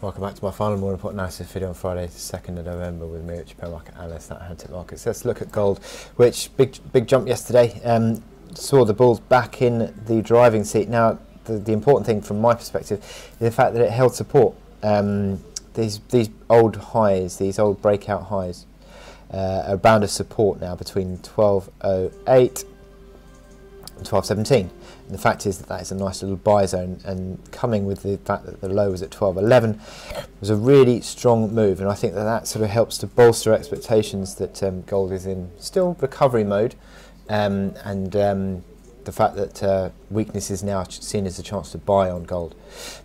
Welcome back to my final more important analysis video on Friday, the 2nd of November with me, Richard Perry Market Analyst at Hantec Markets. Let's look at gold, which big big jump yesterday. Um, saw the bulls back in the driving seat. Now, the, the important thing from my perspective is the fact that it held support. Um, these these old highs, these old breakout highs, uh, are bound of support now between 1208 and 1217. And the fact is that that is a nice little buy zone, and coming with the fact that the low was at 1211 was a really strong move, and I think that that sort of helps to bolster expectations that um, gold is in still recovery mode, um, and um, the fact that uh, weakness is now seen as a chance to buy on gold.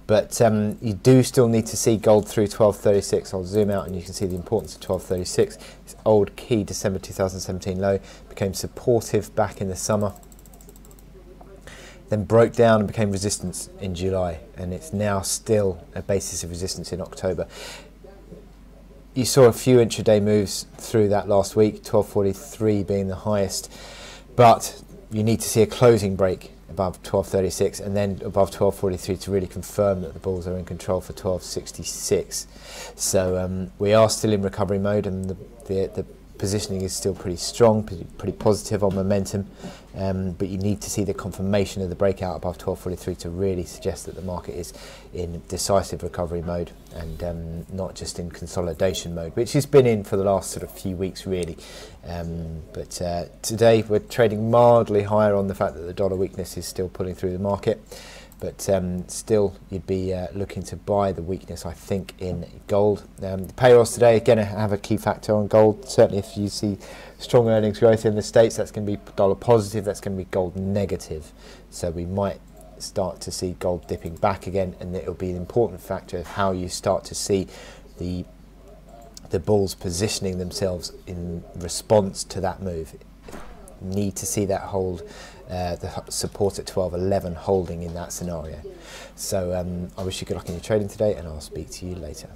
But um, you do still need to see gold through 1236. I'll zoom out and you can see the importance of 1236. This old key December 2017 low became supportive back in the summer then broke down and became resistance in July, and it's now still a basis of resistance in October. You saw a few intraday moves through that last week, 1243 being the highest, but you need to see a closing break above 1236 and then above 1243 to really confirm that the bulls are in control for 1266. So um, we are still in recovery mode, and the, the, the positioning is still pretty strong, pretty, positive on momentum, um, but you need to see the confirmation of the breakout above 1243 to really suggest that the market is in decisive recovery mode and um, not just in consolidation mode, which it's been in for the last sort of few weeks really. Um, but uh, today we're trading mildly higher on the fact that the dollar weakness is still pulling through the market but um, still you'd be uh, looking to buy the weakness I think in gold. Um, the payrolls today again have a key factor on gold. Certainly if you see strong earnings growth in the States that's going to be dollar positive, that's going to be gold negative. So we might start to see gold dipping back again and it'll be an important factor of how you start to see the the bulls positioning themselves in response to that move. Need to see that hold uh, the support at 12.11 holding in that scenario. So um, I wish you good luck in your trading today and I'll speak to you later.